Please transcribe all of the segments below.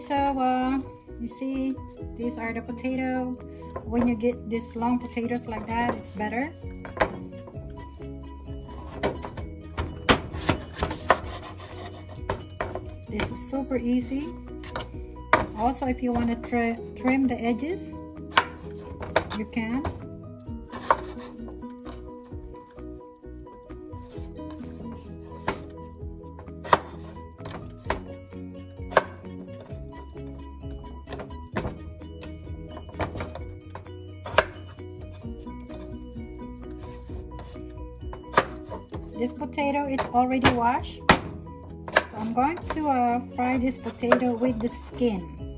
so uh, you see these are the potato. When you get these long potatoes like that it's better. This is super easy. Also if you want to tr trim the edges you can this potato it's already washed. So I'm going to uh, fry this potato with the skin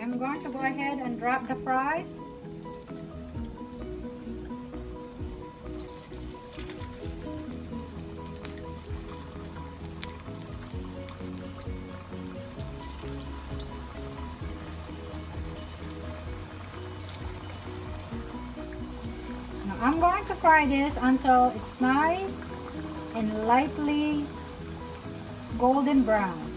I'm going to go ahead and drop the fries. Now I'm going to fry this until it's nice and lightly golden brown.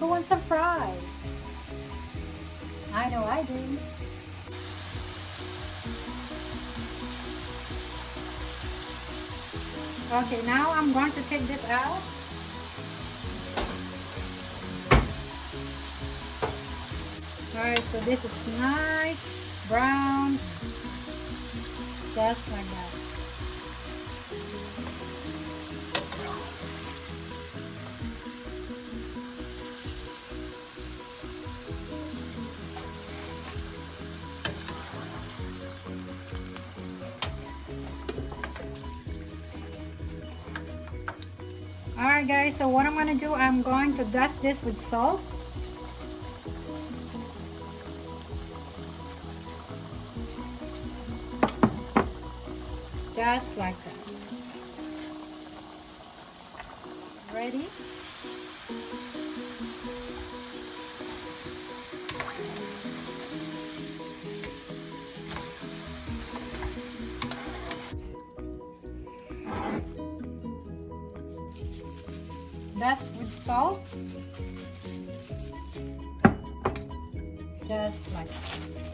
Who wants some fries? I know I do. Okay, now I'm going to take this out. Alright, so this is nice, brown, just like that. Alright guys, so what I'm going to do, I'm going to dust this with salt. Just like that. Ready? Dust with salt. Just like that.